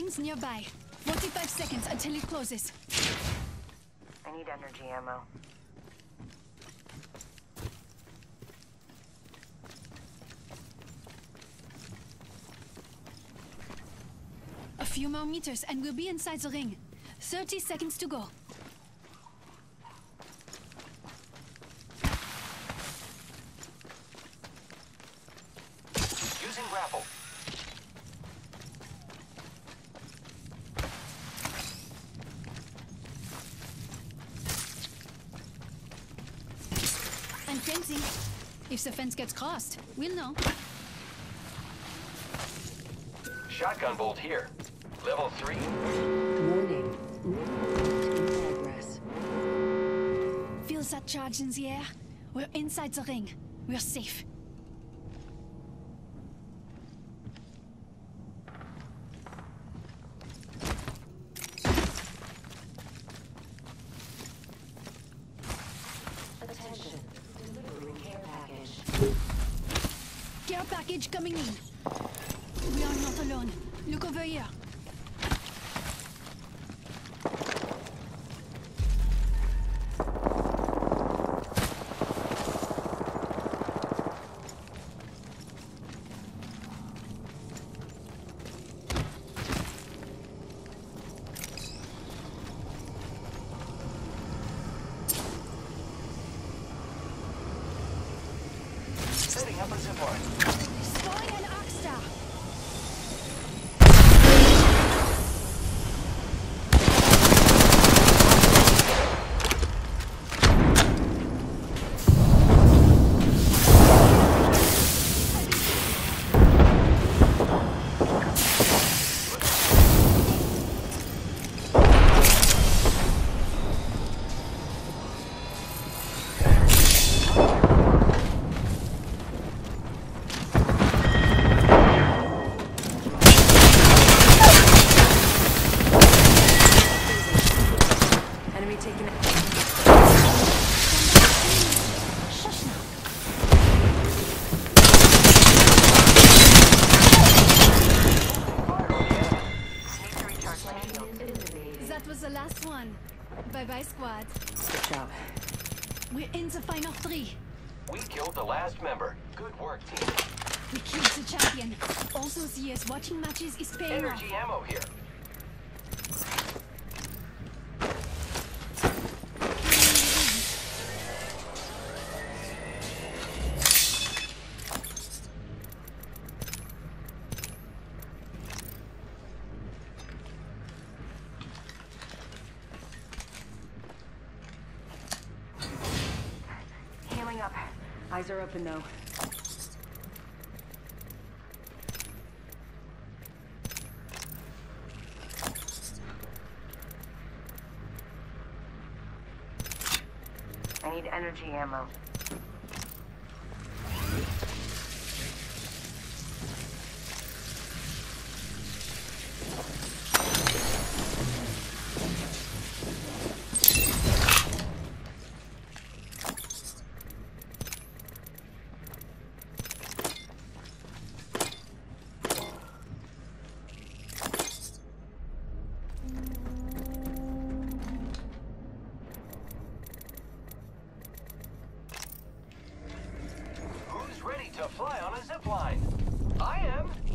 Rings nearby. 45 seconds until it closes. I need energy ammo. A few more meters and we'll be inside the ring. 30 seconds to go. Using grapple. And fencing. If the fence gets crossed, we'll know. Shotgun bolt here. Level 3. Warning. Movement in progress. Feel that charge in the air? We're inside the ring. We're safe. Package coming in. We are not alone. Look over here. Setting up a zipline. Spawning an Arcstar. That was the last one. Bye bye, squad. Good job. We're in the final three. We killed the last member. Good work, team. We killed the champion. All those years watching matches is paying off. Energy ammo here. Eyes are open though. I need energy ammo. To fly on a zipline? I am.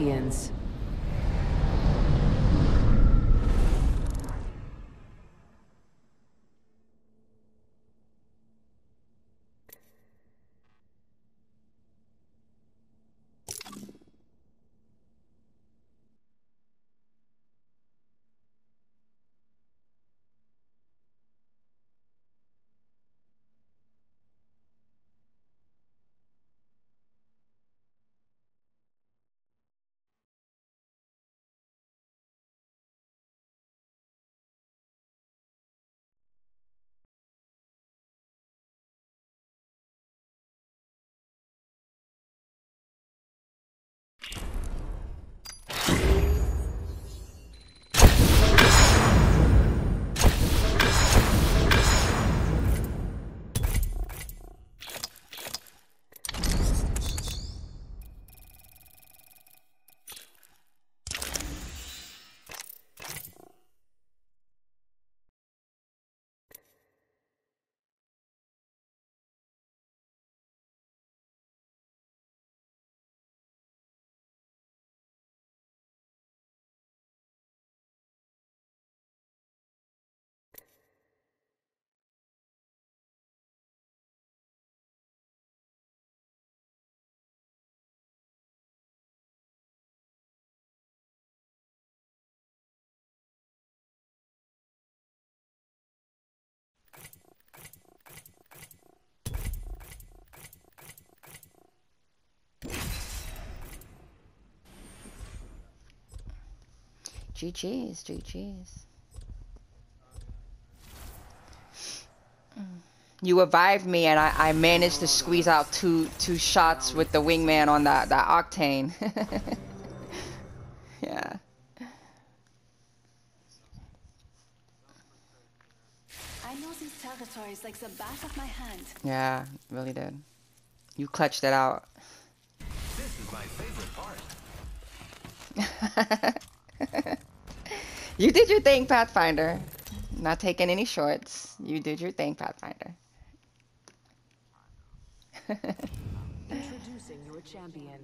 Champions. GG's, GG's. Mm. You revived me, and I, I managed to squeeze out two two shots with the wingman on that that octane. yeah. I know these territories like the back of my hand. Yeah, really did. You clutched it out. This is my favorite part. you did your thing, Pathfinder. Not taking any shorts. You did your thing, Pathfinder. Introducing your champion.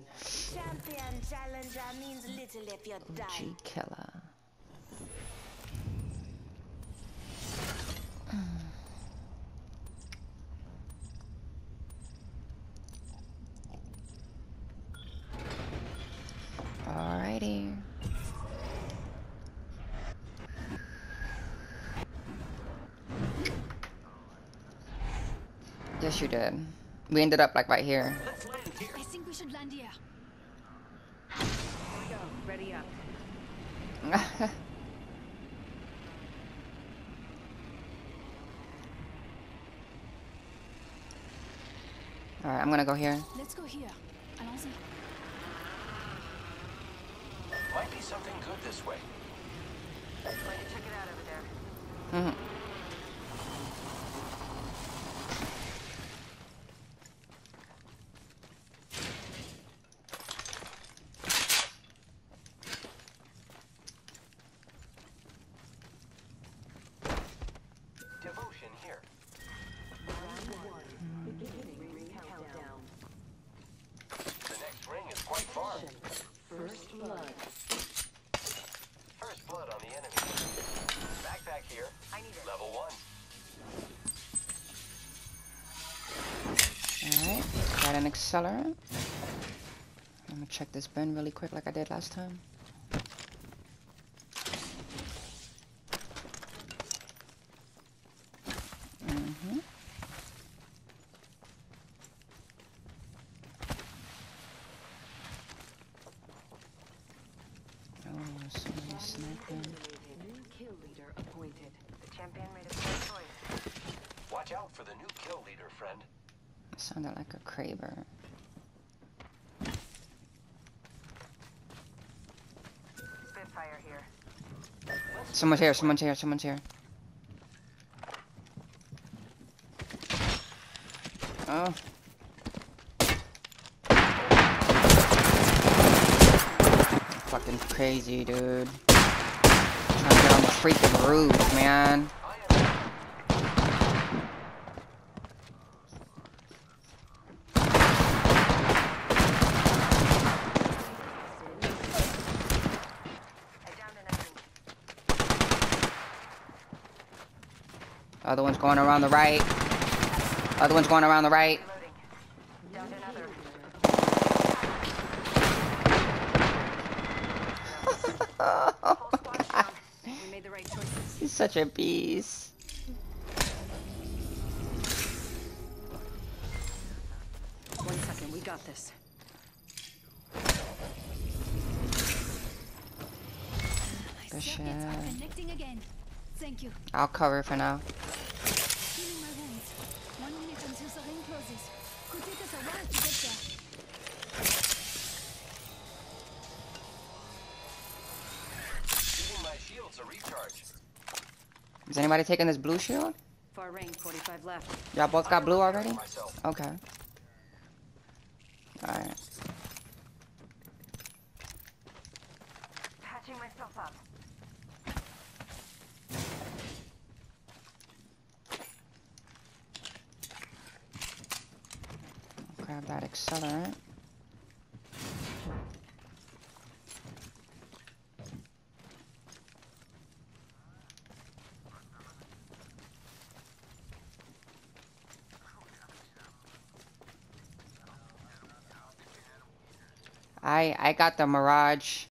Champion challenger means little if you die. G killer. Yes, you did. We ended up like right here. Here. I think we should land here. Go, ready up. Alright, I'm gonna go here. Let's go here. Allons-y. Might be something good this way. Going to check it out over there. Mhm. Devotion here. The next ring is quite far. First blood. First blood on the enemy. Backpack here. I need it. Level one. Alright, got an accelerant. I'm gonna check this bin really quick like I did last time. Mm-hmm. Oh, somebody sniping. New kill leader appointed. The champion made a poor choice. Watch out for the new kill leader, friend. Sounded like a Kraber. Spitfire here. Someone's here, someone's here, someone's here. Oh. Fucking crazy, dude. I'm on the freaking roof, man. Other one's going around the right. Other one's going around the right. made the right choices. He's such a beast. One second, we got this. My Good circuits shit. connecting again. Thank you. I'll cover for now. Is anybody taking this blue shield? Far range, 45 left. Y'all both got blue already? Okay. Alright. Patching myself up. Grab that accelerant. I I got the Mirage